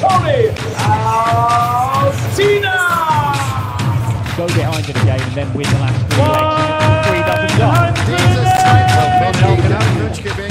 Toni Alcinas! Go behind the game and then win the last three legs. Three dozen dots. Jesus, tight. Well, Ron Elkin up.